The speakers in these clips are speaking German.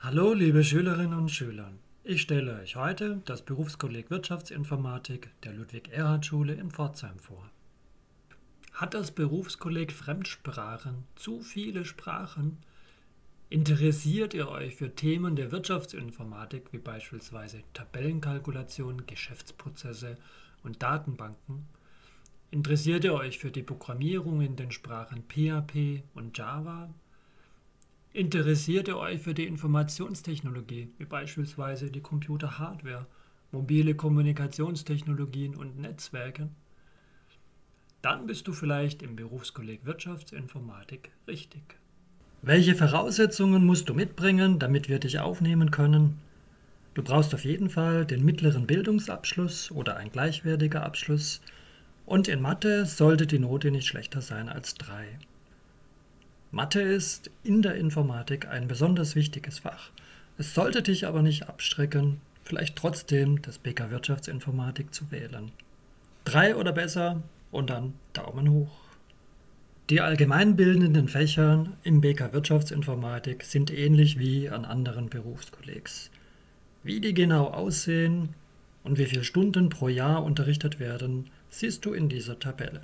Hallo liebe Schülerinnen und Schüler. Ich stelle euch heute das Berufskolleg Wirtschaftsinformatik der Ludwig-Erhard-Schule in Pforzheim vor. Hat das Berufskolleg Fremdsprachen zu viele Sprachen? Interessiert ihr euch für Themen der Wirtschaftsinformatik wie beispielsweise Tabellenkalkulation, Geschäftsprozesse und Datenbanken? Interessiert ihr euch für die Programmierung in den Sprachen PHP und Java? Interessiert ihr euch für die Informationstechnologie, wie beispielsweise die Computerhardware, mobile Kommunikationstechnologien und Netzwerke? Dann bist du vielleicht im Berufskolleg Wirtschaftsinformatik richtig. Welche Voraussetzungen musst du mitbringen, damit wir dich aufnehmen können? Du brauchst auf jeden Fall den mittleren Bildungsabschluss oder ein gleichwertiger Abschluss und in Mathe sollte die Note nicht schlechter sein als 3. Mathe ist in der Informatik ein besonders wichtiges Fach. Es sollte dich aber nicht abstrecken, vielleicht trotzdem das BK Wirtschaftsinformatik zu wählen. Drei oder besser und dann Daumen hoch. Die allgemeinbildenden Fächer im BK Wirtschaftsinformatik sind ähnlich wie an anderen Berufskollegs. Wie die genau aussehen und wie viele Stunden pro Jahr unterrichtet werden, siehst du in dieser Tabelle.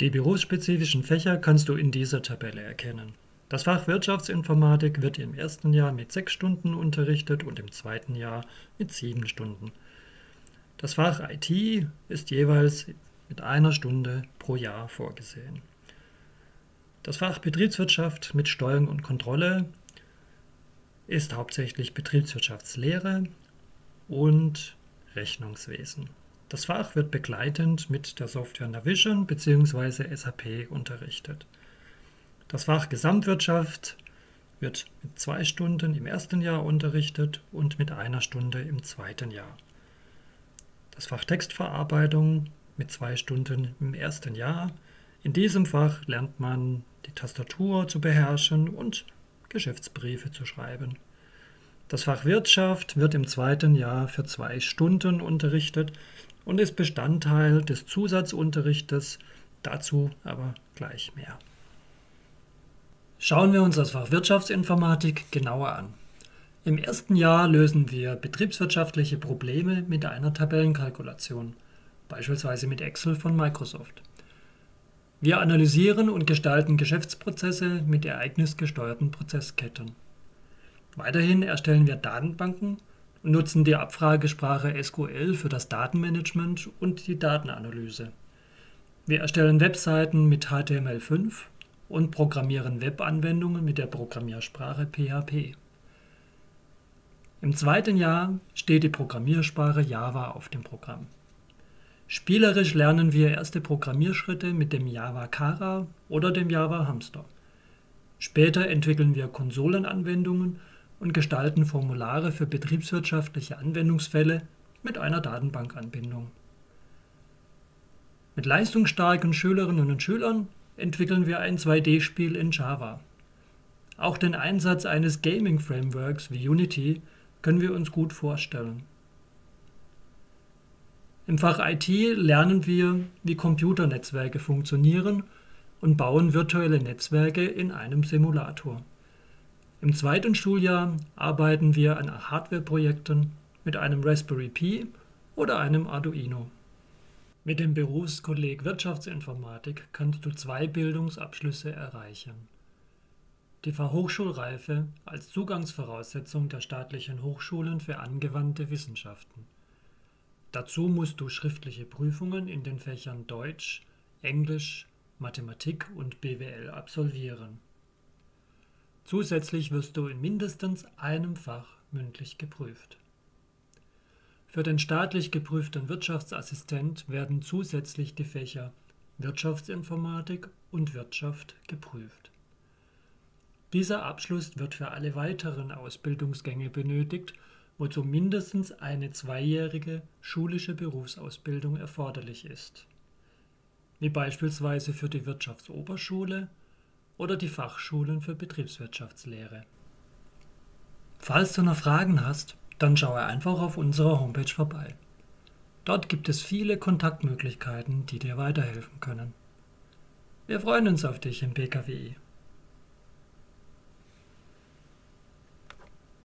Die berufsspezifischen Fächer kannst du in dieser Tabelle erkennen. Das Fach Wirtschaftsinformatik wird im ersten Jahr mit sechs Stunden unterrichtet und im zweiten Jahr mit sieben Stunden. Das Fach IT ist jeweils mit einer Stunde pro Jahr vorgesehen. Das Fach Betriebswirtschaft mit Steuerung und Kontrolle ist hauptsächlich Betriebswirtschaftslehre und Rechnungswesen. Das Fach wird begleitend mit der Software Navision bzw. SAP unterrichtet. Das Fach Gesamtwirtschaft wird mit zwei Stunden im ersten Jahr unterrichtet und mit einer Stunde im zweiten Jahr. Das Fach Textverarbeitung mit zwei Stunden im ersten Jahr. In diesem Fach lernt man die Tastatur zu beherrschen und Geschäftsbriefe zu schreiben. Das Fach Wirtschaft wird im zweiten Jahr für zwei Stunden unterrichtet und ist Bestandteil des Zusatzunterrichtes, dazu aber gleich mehr. Schauen wir uns das Fach Wirtschaftsinformatik genauer an. Im ersten Jahr lösen wir betriebswirtschaftliche Probleme mit einer Tabellenkalkulation, beispielsweise mit Excel von Microsoft. Wir analysieren und gestalten Geschäftsprozesse mit ereignisgesteuerten Prozessketten. Weiterhin erstellen wir Datenbanken und nutzen die Abfragesprache SQL für das Datenmanagement und die Datenanalyse. Wir erstellen Webseiten mit HTML5 und programmieren Webanwendungen mit der Programmiersprache PHP. Im zweiten Jahr steht die Programmiersprache Java auf dem Programm. Spielerisch lernen wir erste Programmierschritte mit dem Java Kara oder dem Java Hamster. Später entwickeln wir Konsolenanwendungen und gestalten Formulare für betriebswirtschaftliche Anwendungsfälle mit einer Datenbankanbindung. Mit leistungsstarken Schülerinnen und Schülern entwickeln wir ein 2D-Spiel in Java. Auch den Einsatz eines Gaming-Frameworks wie Unity können wir uns gut vorstellen. Im Fach IT lernen wir, wie Computernetzwerke funktionieren und bauen virtuelle Netzwerke in einem Simulator. Im zweiten Schuljahr arbeiten wir an Hardware-Projekten mit einem Raspberry Pi oder einem Arduino. Mit dem Berufskolleg Wirtschaftsinformatik kannst du zwei Bildungsabschlüsse erreichen. Die Fachhochschulreife als Zugangsvoraussetzung der staatlichen Hochschulen für angewandte Wissenschaften. Dazu musst du schriftliche Prüfungen in den Fächern Deutsch, Englisch, Mathematik und BWL absolvieren. Zusätzlich wirst du in mindestens einem Fach mündlich geprüft. Für den staatlich geprüften Wirtschaftsassistent werden zusätzlich die Fächer Wirtschaftsinformatik und Wirtschaft geprüft. Dieser Abschluss wird für alle weiteren Ausbildungsgänge benötigt, wozu mindestens eine zweijährige schulische Berufsausbildung erforderlich ist, wie beispielsweise für die Wirtschaftsoberschule oder die Fachschulen für Betriebswirtschaftslehre. Falls du noch Fragen hast, dann schaue einfach auf unserer Homepage vorbei. Dort gibt es viele Kontaktmöglichkeiten, die dir weiterhelfen können. Wir freuen uns auf dich im PKWI.